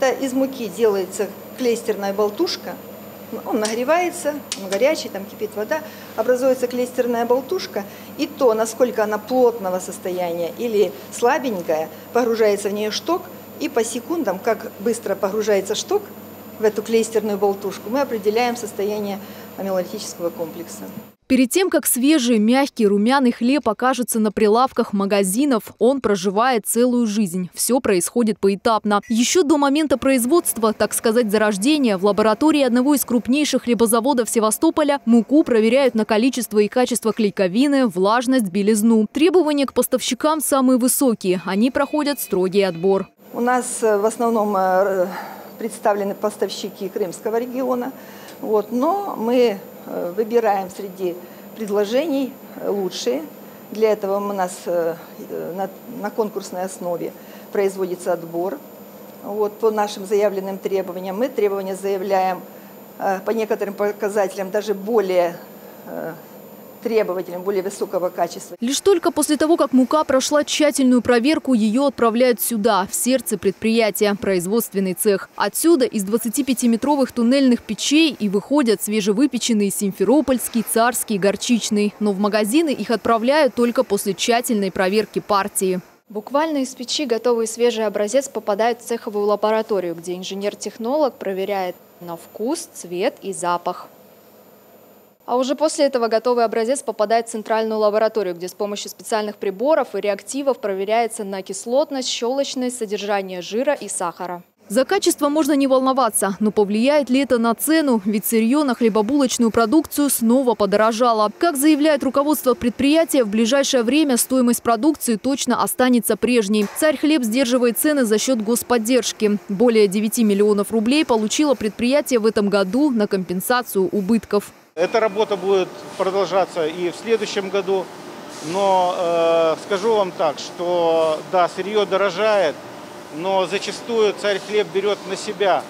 Это из муки делается клейстерная болтушка. Он нагревается, он горячий, там кипит вода, образуется клейстерная болтушка, и то, насколько она плотного состояния или слабенькая, погружается в нее шток, и по секундам, как быстро погружается шток в эту клейстерную болтушку, мы определяем состояние амилолитического комплекса. Перед тем, как свежий, мягкий, румяный хлеб окажется на прилавках магазинов, он проживает целую жизнь. Все происходит поэтапно. Еще до момента производства, так сказать, зарождения, в лаборатории одного из крупнейших хлебозаводов Севастополя муку проверяют на количество и качество клейковины, влажность, белизну. Требования к поставщикам самые высокие. Они проходят строгий отбор. У нас э, в основном э, представлены поставщики Крымского региона, вот, но мы выбираем среди предложений э, лучшие. Для этого у нас э, на конкурсной основе производится отбор. Вот, по нашим заявленным требованиям мы требования заявляем по некоторым показателям даже более требователям более высокого качества. Лишь только после того, как мука прошла тщательную проверку, ее отправляют сюда, в сердце предприятия, производственный цех. Отсюда из 25-метровых туннельных печей и выходят свежевыпеченные симферопольский, царский, горчичный. Но в магазины их отправляют только после тщательной проверки партии. Буквально из печи готовый свежий образец попадает в цеховую лабораторию, где инженер-технолог проверяет на вкус, цвет и запах. А уже после этого готовый образец попадает в центральную лабораторию, где с помощью специальных приборов и реактивов проверяется на кислотность, щелочность, содержание жира и сахара. За качество можно не волноваться, но повлияет ли это на цену? Ведь сырье на хлебобулочную продукцию снова подорожало. Как заявляет руководство предприятия, в ближайшее время стоимость продукции точно останется прежней. Царь хлеб сдерживает цены за счет господдержки. Более 9 миллионов рублей получило предприятие в этом году на компенсацию убытков. Эта работа будет продолжаться и в следующем году. Но э, скажу вам так, что да, сырье дорожает, но зачастую царь хлеб берет на себя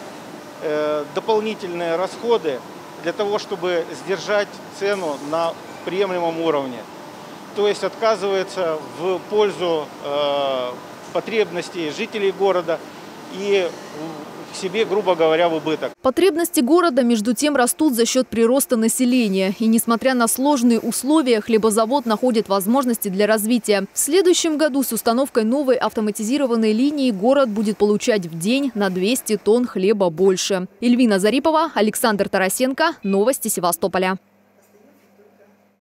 э, дополнительные расходы для того, чтобы сдержать цену на приемлемом уровне. То есть отказывается в пользу э, потребностей жителей города и себе, грубо говоря, в убыток. Потребности города, между тем, растут за счет прироста населения. И несмотря на сложные условия, хлебозавод находит возможности для развития. В следующем году с установкой новой автоматизированной линии город будет получать в день на 200 тонн хлеба больше. Эльвина Зарипова, Александр Тарасенко. Новости Севастополя.